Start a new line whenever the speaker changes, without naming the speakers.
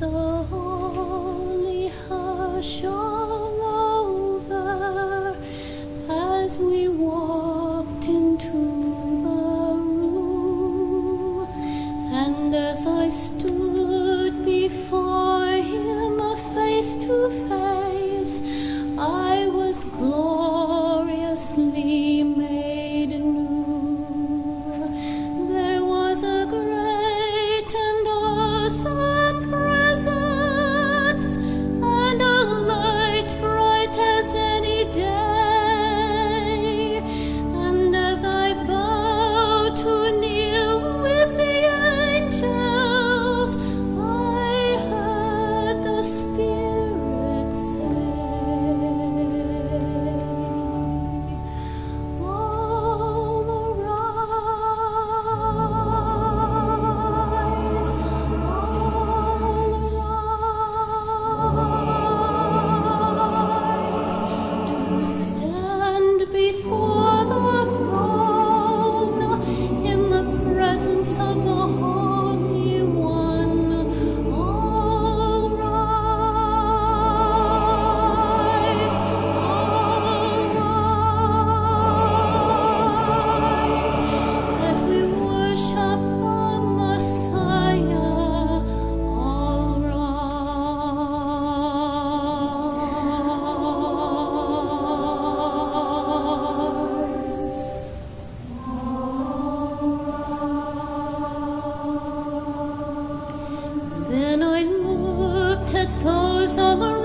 is only hush all over as we walked into the room, and as I stood before him, face to face, I was gloriously. all around.